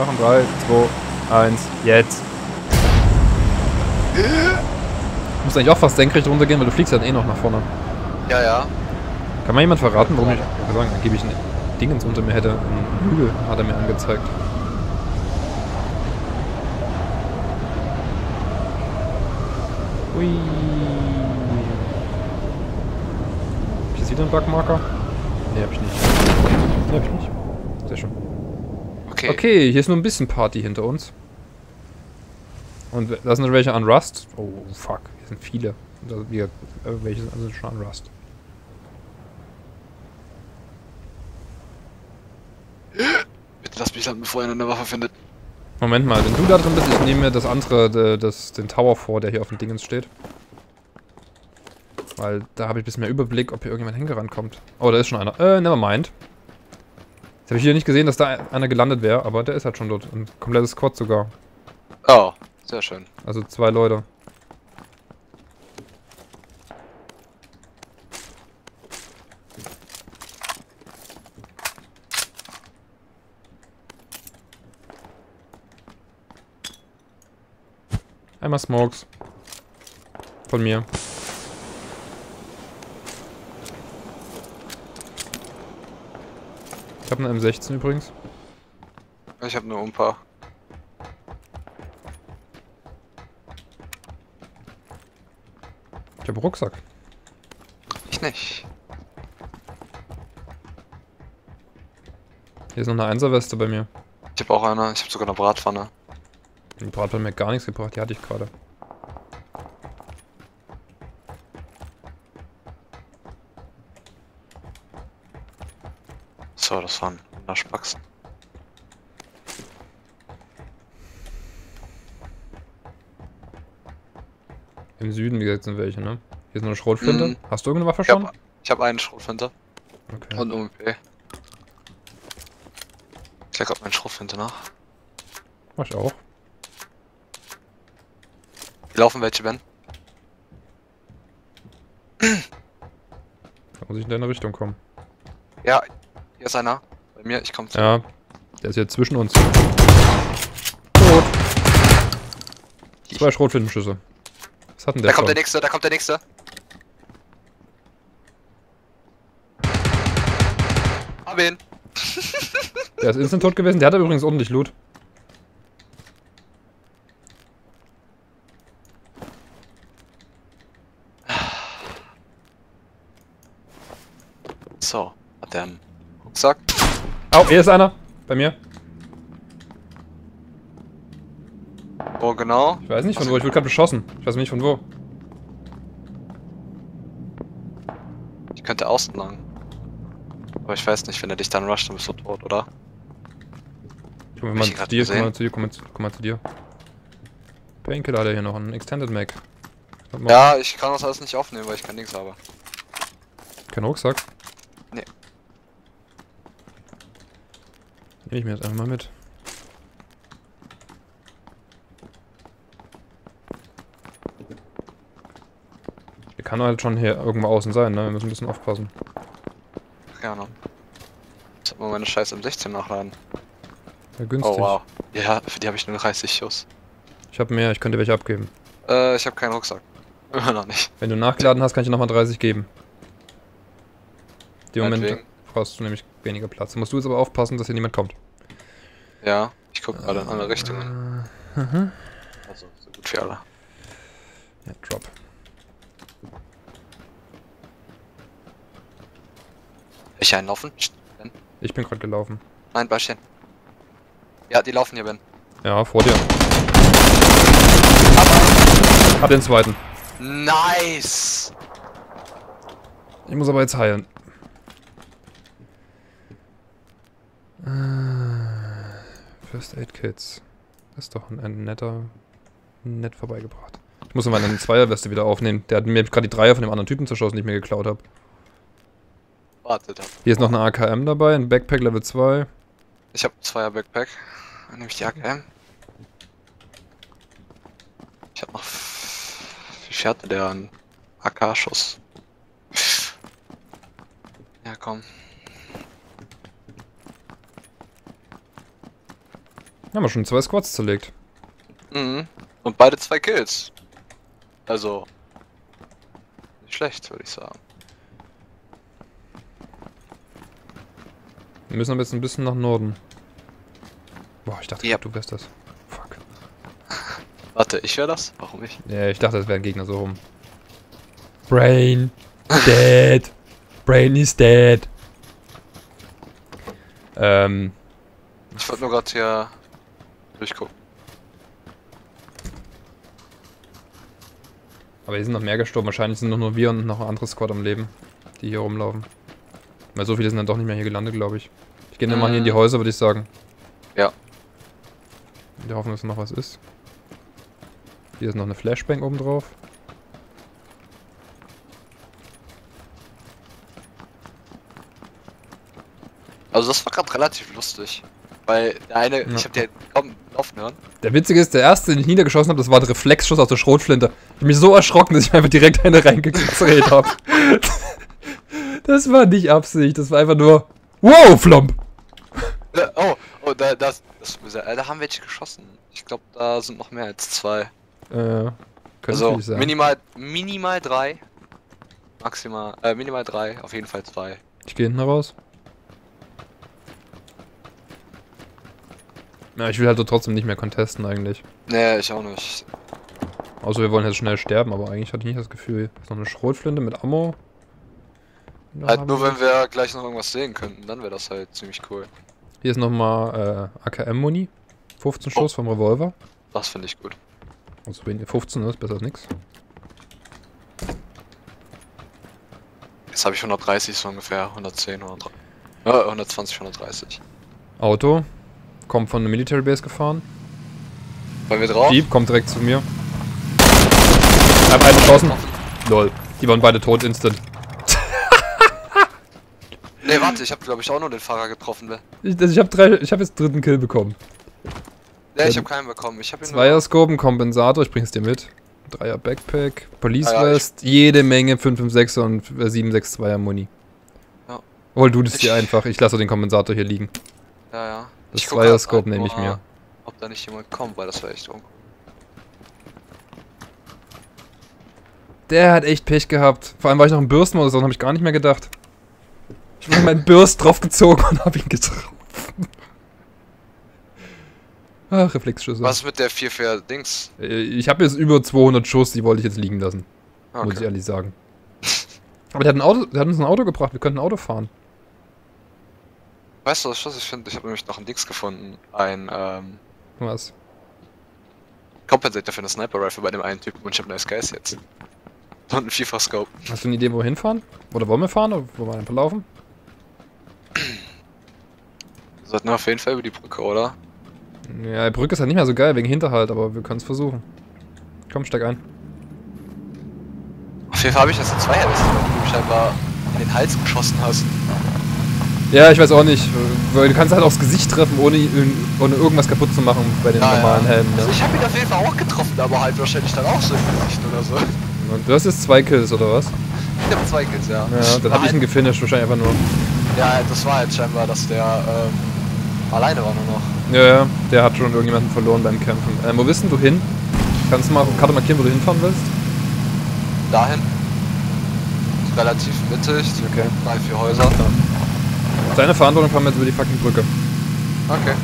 machen. 3, 2, 1, jetzt. Du musst eigentlich auch fast senkrecht runtergehen, weil du fliegst ja eh noch nach vorne. Ja, ja. Kann mal jemand verraten, warum ich, ich sagen, angeblich ein Dingens unter mir hätte, ein Hügel hat er mir angezeigt. Ui. Hab ich jetzt wieder einen Bugmarker? Ne, hab ich nicht. Ne, hab ich nicht. Sehr schön. Okay. Okay, hier ist nur ein bisschen Party hinter uns. Und da sind welche an Rust. Oh, fuck. Hier sind viele. Wir, äh, welche sind also schon an Rust. Bitte lass mich landen, bevor er eine Waffe findet. Moment mal, wenn du da drin bist, ich nehme mir das andere, de, das, den Tower vor, der hier auf dem Dingens steht. Weil da habe ich ein bisschen mehr Überblick, ob hier irgendjemand hingerannt kommt. Oh, da ist schon einer. Äh, never mind. Habe ich hier nicht gesehen, dass da einer gelandet wäre, aber der ist halt schon dort. Ein komplettes Squad sogar. Oh, sehr schön. Also zwei Leute. Einmal Smokes. Von mir. Ich habe eine M16 übrigens. Ich habe nur ein paar. Ich habe Rucksack. Ich nicht. Hier ist noch eine 1er Weste bei mir. Ich habe auch eine. Ich habe sogar eine Bratpfanne. Die Brat hat mir gar nichts gebracht, die hatte ich gerade. Das waren Wunderspaxen. Im Süden, wie gesagt, sind welche, ne? Hier ist noch eine Schrotflinte. Mhm. Hast du irgendeine Waffe Ich schon? habe ich hab einen Schrotflinte Okay. und UMP. Ich leg grad meinen Schrotflinte nach. Mach ich auch. Hier laufen welche, Ben. Da muss ich in deine Richtung kommen. Ja, hier ist einer. Bei mir, ich komme zu. Ja, der ist jetzt zwischen uns. Tot. Zwei Schrotflintenschüsse. Was hat denn der Da kommt der schon? nächste, da kommt der nächste. Hab ihn. Der ist instant tot gewesen. Der hat übrigens ordentlich Loot. So, hat der einen Rucksack? Au, hier ist einer. Bei mir. Wo genau? Ich weiß nicht von wo. Ich wurde gerade beschossen. Ich weiß nicht von wo. Ich könnte außen lang. Aber ich weiß nicht, wenn er dich dann rusht, dann bist du tot, oder? Ich komm mal zu dir, komm mal zu dir, komm mal zu, komm mal zu dir. Painkiller hat er hier noch, ein Extended mal Ja, ich kann das alles nicht aufnehmen, weil ich kein Dings habe. Kein Rucksack? Nehme ich mir jetzt einfach mal mit. Hier kann halt schon hier irgendwo außen sein, ne? Wir müssen ein bisschen aufpassen. Gerne. Jetzt mal meine scheiß M16 nachladen. Ja, günstig. Oh wow. Ja, für die habe ich nur 30 Schuss. Ich habe mehr, ich könnte welche abgeben. Äh, ich habe keinen Rucksack. Immer noch nicht. Wenn du nachgeladen hast, kann ich dir nochmal 30 geben. Die Moment. Brauchst du nämlich weniger Platz. Musst du jetzt aber aufpassen, dass hier niemand kommt. Ja, ich gucke gerade in alle Richtungen. Äh, mhm. Also, so gut wie alle. Ja, drop. Ich einlaufen? Ben. Ich bin gerade gelaufen. Nein, Bäuschen. Ja, die laufen hier, Ben. Ja, vor dir. Hab den zweiten. Nice! Ich muss aber jetzt heilen. Äh, First Aid Kits. Das ist doch ein, netter. nett vorbeigebracht. Ich muss mal eine Zweierweste wieder aufnehmen. Der hat mir gerade die Dreier von dem anderen Typen zerschossen, die ich mir geklaut habe. Warte, da. Hier ist noch eine AKM dabei, ein Backpack Level 2. Ich habe zweier Backpack. Dann nehme ich die AKM. Ich habe noch. viel hatte der an AK-Schuss? Ja, komm. Haben wir schon zwei Squads zerlegt. Mhm. Und beide zwei Kills. Also. Nicht schlecht, würde ich sagen. Wir müssen aber jetzt ein bisschen nach Norden. Boah, ich dachte, Ja. du wärst das. Fuck. Warte, ich wäre das? Warum ich? Ja, ich dachte, es wären Gegner so rum. Brain. Dead. Brain is dead. Ähm, Ich wollte nur gerade hier durchgucken. aber hier sind noch mehr gestorben. Wahrscheinlich sind noch nur wir und noch ein anderes Squad am Leben, die hier rumlaufen. Weil so viele sind dann doch nicht mehr hier gelandet, glaube ich. Ich gehe dann mal hier in die Mhm. Häuser, würde ich sagen. Ja. Der Hoffnung, dass noch was ist. Hier ist noch eine Flashbang oben drauf. Also das war gerade relativ lustig. Weil der eine, Ja. ich hab den kaum laufen hören. Der Witzige ist, der erste, den ich niedergeschossen habe, das war der Reflexschuss aus der Schrotflinte. Ich hab mich so erschrocken, dass ich mir einfach direkt eine reingedreht habe. das war nicht Absicht, das war einfach nur. Wow, Flomp! Äh, Oh, oh, da, das, das. Äh, da haben welche geschossen. Ich glaube, da sind noch mehr als zwei. Äh, könnte also minimal, minimal drei. Maximal, äh, minimal drei, auf jeden Fall zwei. Ich gehe hinten raus. Ja, ich will halt so trotzdem nicht mehr contesten eigentlich. Nee, ich auch nicht. Außer wir wollen jetzt schnell sterben, aber eigentlich hatte ich nicht das Gefühl. Ist noch eine Schrotflinte mit Ammo. Halt nur, wenn wir gleich noch irgendwas sehen könnten, dann wäre das halt ziemlich cool. Hier ist nochmal äh, AKM-Muni. 15 Schuss vom Revolver. Das finde ich gut. Also wenn ihr 15 ist, besser als nix. Jetzt habe ich 130 so ungefähr, 110, 130. Äh, 120, 130. Auto. Kommt von der Military Base gefahren. Wollen wir drauf? Jeep kommt direkt zu mir. Hab einen geschossen. Lol. Die waren beide tot instant. Nee, warte, ich habe glaube ich auch nur den Fahrer getroffen. Ne, Ich, also ich habe drei, ich habe jetzt dritten Kill bekommen. ich habe keinen bekommen. Ich habe ihn Zweierscope, ein Kompensator, ich bring's dir mit. Dreier Backpack, Police Ah ja, ich- Vest, jede Menge 556 und äh, 762er Muni. Ja. Hol du das Ich- dir einfach, ich lasse den Kompensator hier liegen. Ja, ja. Das Zweierscope nehme ich mir. Ob da nicht jemand kommt, weil das wäre echt uncool. Der hat echt Pech gehabt. Vor allem war ich noch im Bürstenmodus, daran habe ich gar nicht mehr gedacht. Ich habe meinen Bürst draufgezogen und habe ihn getroffen. Ach, Reflexschüsse. Was mit der 4-4 Dings? Äh, Ich habe jetzt über 200 Schuss, die wollte ich jetzt liegen lassen. Muss ich Okay. ehrlich sagen. Aber der hat, ein Auto, der hat uns ein Auto gebracht, wir könnten ein Auto fahren. Weißt du, was ich finde? Ich habe nämlich noch ein Dings gefunden. Ein ähm, Was? Compensator für eine Sniper Rifle bei dem einen Typen und ich habe eine SKS jetzt. Und ein FIFA Scope. Hast du eine Idee, wo wir hinfahren? Oder wollen wir fahren? Oder wollen wir einfach laufen? Wir sollten auf jeden Fall über die Brücke, oder? Ja, die Brücke ist halt nicht mehr so geil wegen Hinterhalt, aber wir können es versuchen. Komm, steig ein. Auf jeden Fall habe ich das in zwei Hälften, weil du mich scheinbar in den Hals geschossen hast. Ja, ich weiß auch nicht. Weil du kannst halt aufs Gesicht treffen, ohne, ohne irgendwas kaputt zu machen bei den Ja, normalen ja. Helmen. Ne? Also ich habe ihn auf jeden Fall auch getroffen, aber halt wahrscheinlich dann auch so im Gesicht oder so. Und du hast jetzt zwei Kills, oder was? Ich habe zwei Kills, ja. Ja, dann habe ich ihn gefinisht, wahrscheinlich einfach nur. Ja, das war halt scheinbar, dass der ähm, alleine war nur noch. Ja, ja, der hat schon irgendjemanden verloren beim Kämpfen. Ähm, wo bist denn du hin? Kannst du mal auf Karte markieren, wo du hinfahren willst? Dahin. Relativ mittig, Okay. drei, vier Häuser. Deine Verantwortung fahren wir jetzt über die fucking Brücke. Okay.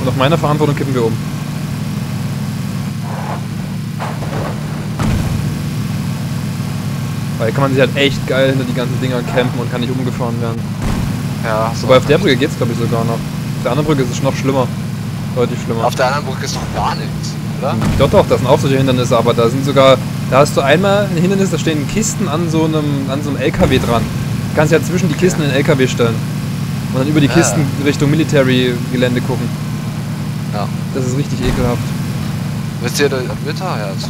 Und auf meiner Verantwortung kippen wir um. Weil kann man sich halt echt geil hinter die ganzen Dinger campen und kann nicht umgefahren werden. Ja, so. Wobei auf der Brücke geht's glaube ich sogar noch. Auf der anderen Brücke ist es noch schlimmer. Deutlich schlimmer. Auf der anderen Brücke ist doch gar nichts, oder? Doch, doch, das sind auch solche Hindernisse, aber da sind sogar, da hast du einmal ein Hindernis, da stehen Kisten an so einem, an so einem LKW dran. Du kannst ja zwischen die Kisten in den LKW stellen. Und dann über die Ah. Kisten Richtung Military-Gelände gucken. Ja. Das ist richtig ekelhaft. Wisst ihr, der Witter? Ja, also.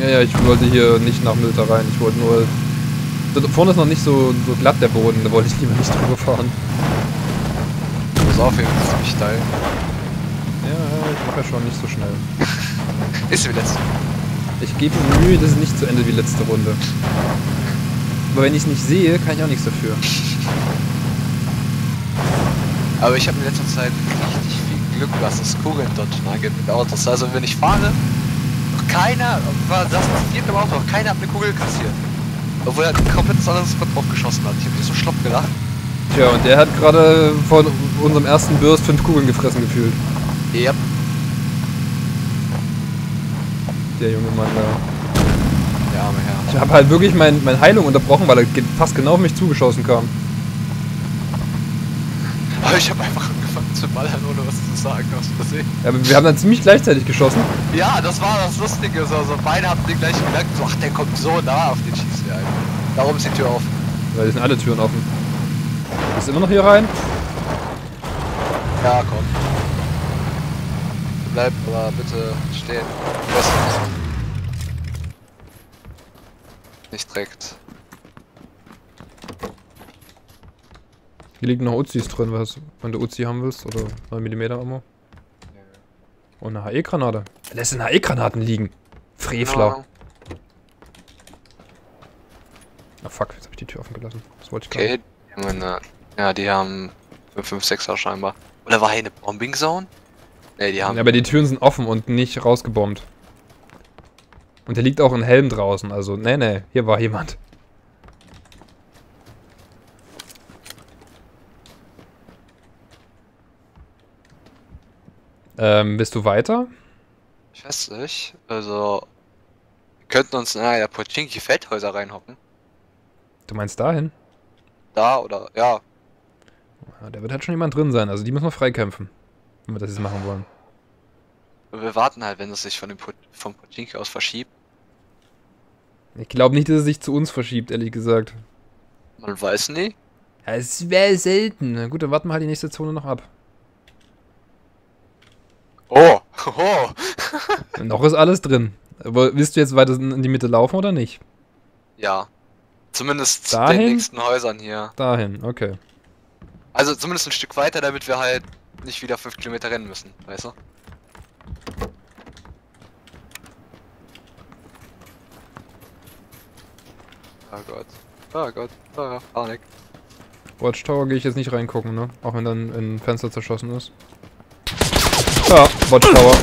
Ja, ja, ich wollte hier nicht nach Mülter rein. Ich wollte nur. Da vorne ist noch nicht so, so glatt der Boden, da wollte ich lieber nicht drüber fahren. Das ist auf jeden Fall ziemlich steil. Ja, ja, ich mache ja schon nicht so schnell. Ist wie letzte. Ich gebe mir Mühe, das ist nicht zu Ende wie letzte Runde. Aber wenn ich es nicht sehe, kann ich auch nichts dafür. Aber ich habe in letzter Zeit richtig viel Glück, was das Kugeln dort angeht mit Autos. Also wenn ich fahre, noch keiner, war das passiert im Auto, noch keiner hat eine Kugel kassiert. Obwohl er ein komplettes anderes Spot drauf geschossen hat. Ich habe mich so schlopp gelacht. Tja, und der hat gerade von unserem ersten Burst fünf Kugeln gefressen gefühlt. Yep. Der junge Mann da. Der arme Herr. Ich habe halt wirklich mein, meine Heilung unterbrochen, weil er fast genau auf mich zugeschossen kam. Aber ich habe einfach angefangen zu ballern, ohne was zu sagen, aus Versehen. Ja, Aber wir haben dann ziemlich gleichzeitig geschossen. Ja, das war das Lustige. So, so beide haben den gleich gemerkt, so, ach, der kommt so nah auf den schießen wir ein. Darum ist die Tür offen. Weil die sind alle Türen offen. Ist immer noch hier rein? Ja, komm. Bleib aber bitte stehen. Nicht direkt. Hier liegen noch Uzis drin, was, wenn du Uzi haben willst. Oder 9mm Ammo. Und eine HE-Granate. Lässt denn HE-Granaten liegen? Frevler. Ah fuck, jetzt habe ich die Tür offen gelassen. Das wollte ich gar Okay, haben eine, ja, die haben 5, 6er scheinbar. Oder war hier eine Bombing Zone? Ne, die haben. Ja, aber die Türen sind offen und nicht rausgebombt. Und hier liegt auch ein Helm draußen, also, nee, nee, hier war jemand. Ähm, bist du weiter? Ich weiß nicht. Also. Wir könnten uns in einer der Pochinki Feldhäuser reinhocken. Du meinst dahin? Da oder, ja. Ja, da wird halt schon jemand drin sein, also die müssen wir freikämpfen. Wenn wir das jetzt machen wollen. Wir warten halt, wenn es sich von dem Po- vom Pochinki aus verschiebt. Ich glaube nicht, dass es sich zu uns verschiebt, ehrlich gesagt. Man weiß nie. Ja, es wäre selten. Na gut, dann warten wir halt die nächste Zone noch ab. Oh, oh. Noch ist alles drin. Aber willst du jetzt weiter in die Mitte laufen oder nicht? Ja. Zumindest zu Dahin? den nächsten Häusern hier. Dahin, okay. Also zumindest ein Stück weiter, damit wir halt nicht wieder 5 Kilometer rennen müssen, weißt du? Oh Gott. Oh Gott. Oh, Panik. Watchtower gehe ich jetzt nicht reingucken, ne? Auch wenn dann ein Fenster zerschossen ist. Ja, Watchtower.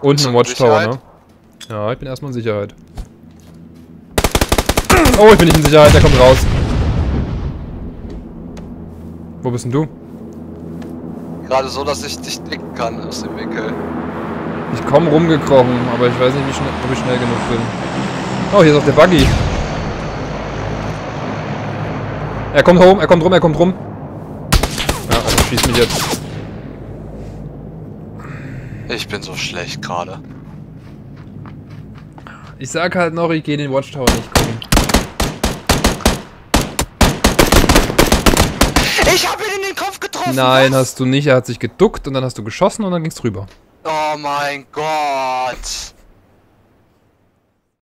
Unten Bist im du in Watchtower, ne? Ja, ich bin erstmal in Sicherheit. Oh, ich bin nicht in Sicherheit, der kommt raus. Wo bist denn du? Gerade so, dass ich dich dicken kann aus dem Winkel. Ich komme rumgekrochen, aber ich weiß nicht, schnell, ob ich schnell genug bin. Oh, hier ist auch der Buggy. Er kommt rum, er kommt rum, er kommt rum. Ja, also schießt mich jetzt. Ich bin so schlecht gerade. Ich sag halt noch, ich gehe den Watchtower nicht gucken. Ich hab ihn in den Kopf getroffen! Nein, was? hast du nicht. Er hat sich geduckt und dann hast du geschossen und dann ging's drüber. Oh mein Gott!